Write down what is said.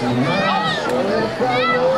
Llegó